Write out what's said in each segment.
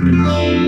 Música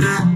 Thank you.